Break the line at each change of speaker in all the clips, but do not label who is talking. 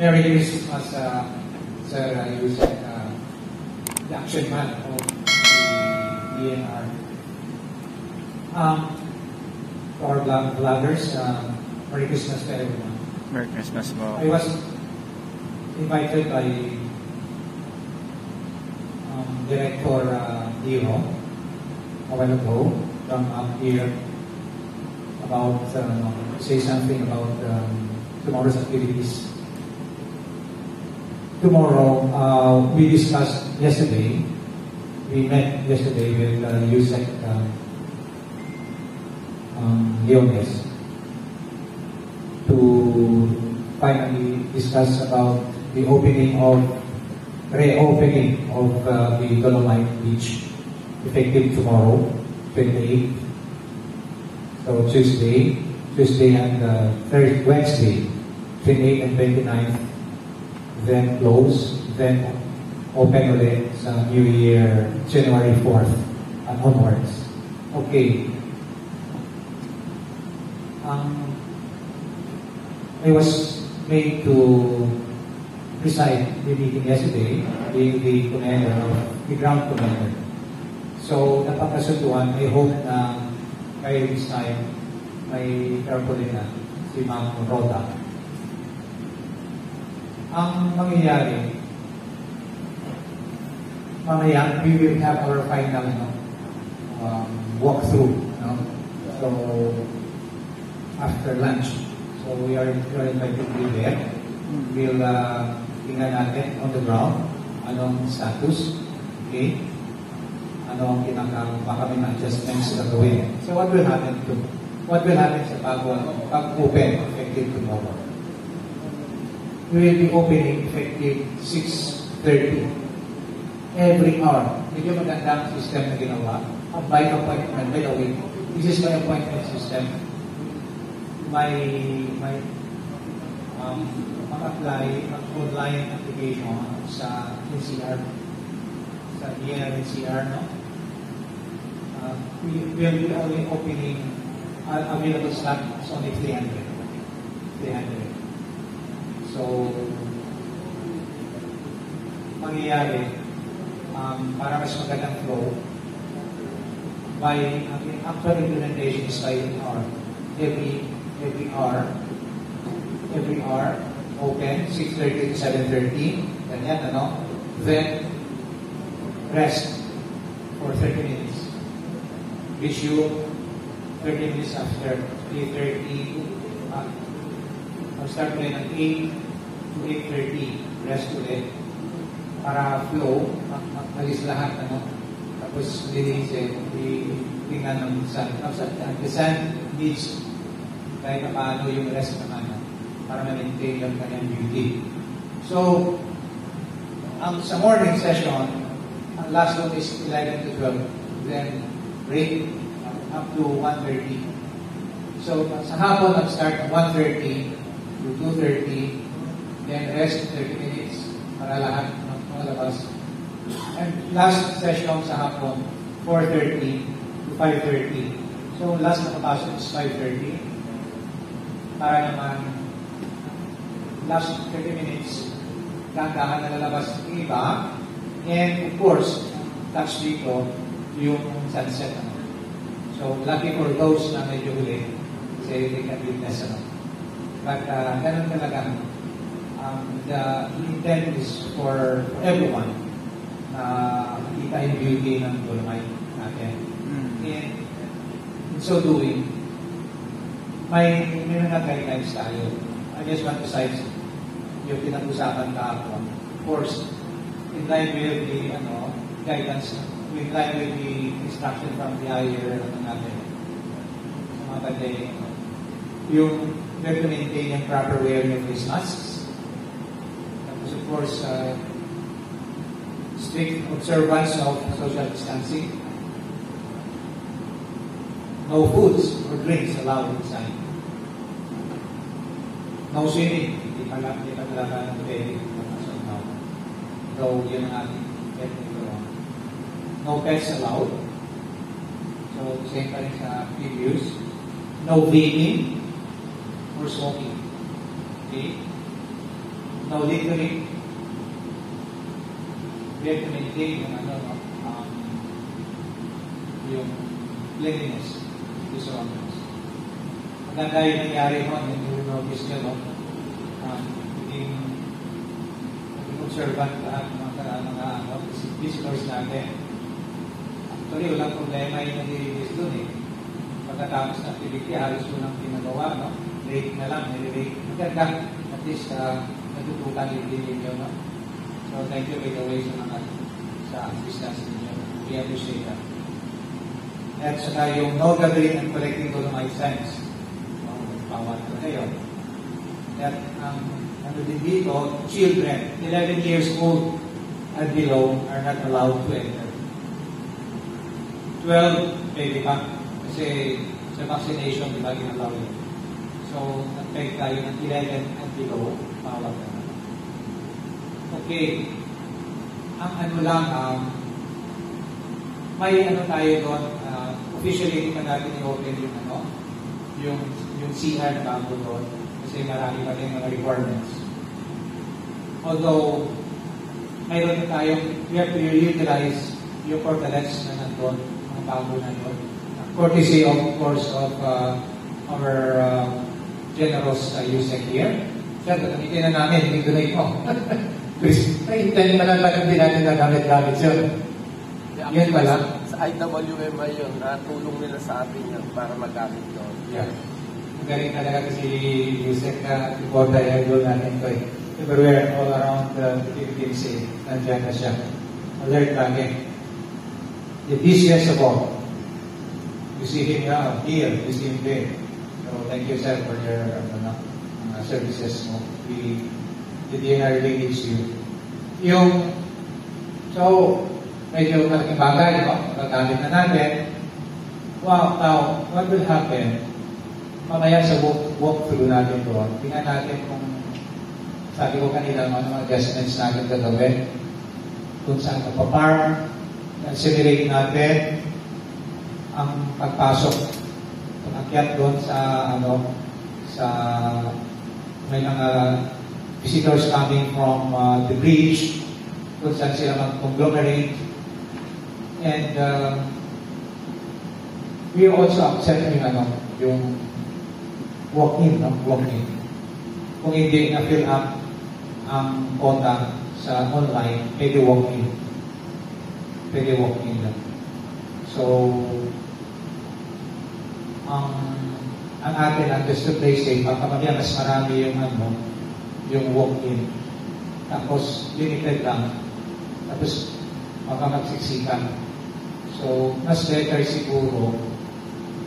Merry Christmas, uh, Sir uh, Yusek, uh, the action man of the DNR. Um, our vlog- vloggers, um, Merry Christmas to everyone.
Merry Christmas po.
I was invited by um, Director uh, Dino a while ago from up here about uh, say something about um, tomorrow's activities. Tomorrow, uh, we discussed yesterday, we met yesterday with uh, USEC uh, um, Leones to finally discuss about the opening of, reopening of uh, the Dolomite Beach effective tomorrow, 28th. So Tuesday, Tuesday and uh, Thursday, Wednesday, 28th and 29th, then close, then open ulit sa New Year, January 4th and onwards. Okay. Um, I was made to preside the meeting yesterday, being the commander the ground commander. So, napagkasunduan, I hope na kayo this time may carefully na si Ma'am Roda. Ang mangyayari, mamaya, we will have our final no, um, walkthrough. No? So, after lunch. So, we are, we invited to be there. We'll uh, tingnan natin on the ground anong status. Okay? Ano ang kinakang baka may adjustments na gawin. So, what will happen to what will happen sa pag, pag-open effective tomorrow? We will be opening effective 6.30 every hour. Medyo maganda ang system na ginawa. By appointment, by the way, this is my appointment system. My, my, um, mag-apply, mag-online application sa NCR, sa DNR NCR, no? Uh, we will be opening uh, available slot is only 300. 300. So, mangyayari, um, para mas magandang flow, by ang actual implementation is by hour. Every every hour, every hour, open, 6.30 to 7.30, ganyan, ano? Then, rest for 30 minutes. You, 30 minutes after 3.30, uh, I'll start ulit ng 8 to 8.30, rest ulit. Para flow, malis lahat, ano? Tapos, linisin, i- tingnan ng sun. Tapos, at the sun needs kahit na paano yung rest naman para ma-maintain yung kanyang beauty. So, ang sa morning session, ang last one is 11 to 12. Then, break up to 1.30. So, sa hapon, nag-start ng 1.30 to 2.30. Then, rest 30 minutes para lahat ng malabas. And last session sa hapon, 4.30 to 5.30. So, last na kapasok is 5.30 para naman last 30 minutes dahan-dahan na lalabas yung iba and of course touch dito yung sunset so lucky for those na medyo huli kasi they can witness ano. But uh, ganun talaga um, the intent is for everyone na makita yung beauty ng Dolomite natin
Mm.
and in so doing may may mga guidelines tayo. I just want to cite yung pinag-usapan kahapon. Of course, in line with the ano, guidance, in line with the instruction from the higher ano natin, mga bagay, yung we have to maintain yung proper wearing of face masks. Tapos of course, uh, strict observance of social distancing. No foods or drinks allowed inside. No swimming. Hindi pa lang, hindi pa talaga pwede. So, Though, yun ang ating technical. No pets allowed. So, same pa rin sa previous. No vaping or smoking. Okay? No littering. We have to maintain yung ano, no? um, yung cleanliness of the surroundings. Maganda yung nangyari mo, yung you notice nyo, no? Um, naging observant lahat ng mga, mga ano, visitors natin. Actually, walang problema yung nag-release doon eh. Pagkatapos ng activity, halos ko lang pinagawa, no? Rate na lang, nire-rate. Maganda, at least, uh, natutukan yung dilim yun, no? So, thank you by the way sa mga sa assistance ninyo. We appreciate that. At saka yung no gathering and collecting dolomite signs. So, bawat na kayo. At ang ano din dito, children, 11 years old and below are not allowed to enter. 12, pwede pa. Kasi sa vaccination, di ba, ginalaw yun. So, nag-peg tayo ng 11 and below, bawat na. Okay. Ang ano lang, um, may ano tayo doon, uh, officially hindi pa natin i-open yung ano, yung, yung CR na bago doon. Kasi marami pa rin mga requirements. Although, mayroon na tayong, we have to utilize yung portalets na nandun, mga bago na doon. Courtesy of course, of uh, our uh, generous uh, USEC here. Sir, gamitin na namin, i-donate mo. Please, may intend pa lang din natin na gamit-gamit yun. Yan pala.
Sa IWMI yun, natulong nila sa atin yun para magamit doon.
Yeah. Magaling talaga kasi Yusek na reporter yan doon natin ko eh. Everywhere, all around the Philippines eh, nandiyan na siya. Alert lagi. The busiest of all. You see him now, here, you see him there. Thank you sir for your ano, uh, services mo. We, the DNR really needs you. Yung, so, medyo malaking bagay, no? Gagamit na natin. Wow, now, what will happen? Mamaya sa walk, walkthrough natin doon, tingnan natin kung sabi ko kanina, ano mga adjustments natin gagawin. Kung saan kapapark, simulate natin ang pagpasok, pag-akyat doon sa, ano, sa, may mga visitors coming from uh, the bridge, kung saan sila mag-conglomerate. And um, we also accept yung ano, yung walk-in, no? walk-in. Kung hindi na-fill up ang quota sa online, pwede walk-in. Pwede walk-in lang. So, ang ang atin ang just to play safe, baka mamaya mas marami yung ano, yung walk-in. Tapos, limited lang. Tapos, baka magsiksikan. So, mas better siguro,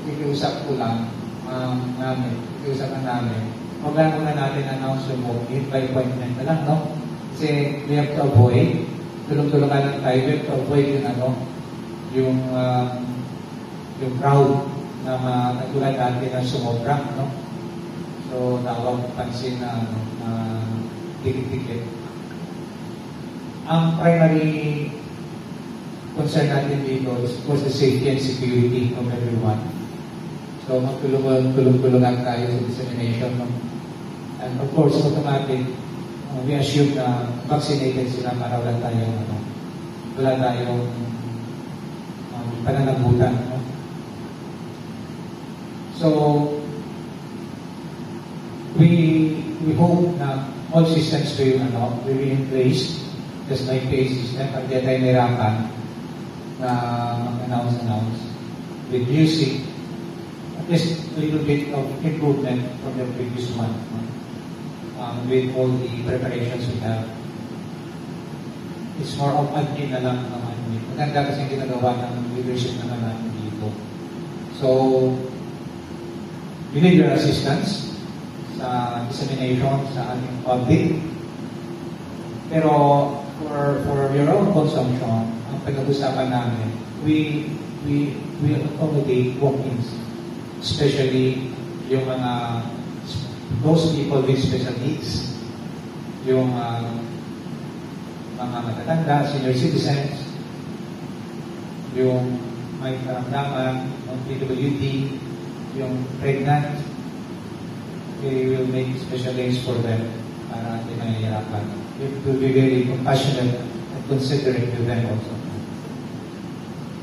pakikiusap ko lang um, namin, pakikiusap na namin, huwag lang natin announce yung walk-in by appointment na lang, no? Kasi we have to avoid, tulong-tulungan lang tayo, we have to avoid yung ano, yung, um, yung crowd na nagulay dati na sumobra, no? So, nawag pansin na, na dikit-dikit. Ang primary concern natin dito course the safety and security of everyone. So, magtulungan tayo sa dissemination. No? And of course, automatic, uh, we assume na vaccinated sila para wala tayong, ano, wala tayong um, pananagutan. So, we we hope na all systems yung ano, will be in place. Just like PA system, pag di tayo nirapan na mag-announce-announce with music, at least a little bit of improvement from the previous one. Um, with all the preparations we have. It's more of admin na lang ang admin. Maganda kasi ginagawa ng leadership naman natin dito. So, we need your assistance sa dissemination sa ating public. Pero for for your own consumption, ang pag-uusapan namin, we we we accommodate walk-ins, especially yung mga those people with special needs, yung uh, mga matatanda, senior citizens, yung may karamdaman, ng PWD, yung pregnant, we will make special lanes for them para hindi mahihirapan. We to be very compassionate and considerate with them also.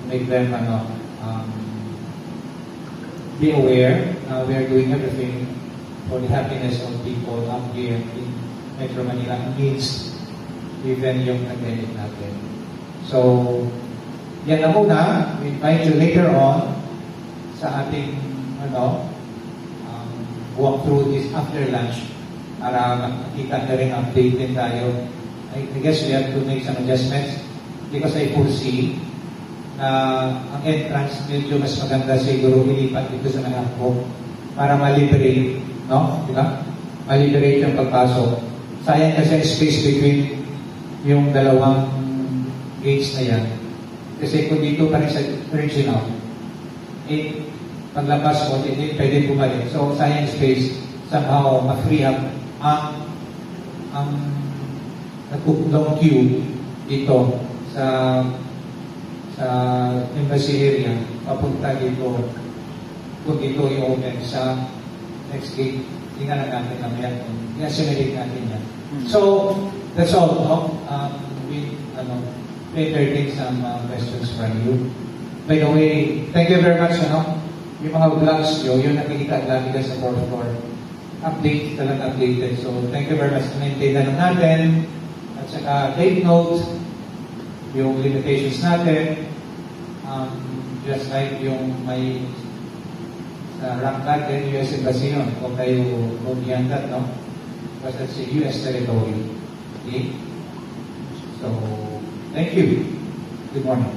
Make them, ano, um, be aware uh, we are doing everything for the happiness of people up here in Metro Manila against even yung pandemic natin. So, yan na muna. We invite you later on sa ating ano, um, walk through this after lunch para makita na rin update din tayo. I, I guess we have to make some adjustments because I foresee na ang entrance medyo mas maganda siguro ilipat dito sa Manakbo para ma-liberate, no? Di ba? Ma-liberate yung pagpasok. Sayang kasi space between yung dalawang gates na yan. Kasi kung dito pa rin sa original, eh, paglabas mo, hindi pwede bumalik. So, space, somehow, ma-free up ang ang nagkukulong queue dito sa sa embassy area papunta dito kung dito yung open sa next gate. Tingnan natin mamaya kung i-assimilate natin yan. So that's all. No? um, we ano may entertain some uh, questions from you. By the way thank you very much ano yung mga vlogs nyo yung nakikita lagi ka sa fourth floor update talaga updated so thank you very much maintain na lang natin at saka take note yung limitations natin, um, just like yung may sa rank natin, US Embassy yun, kung kayo go beyond that, no? Because that's a US territory. Okay? So, thank you. Good morning.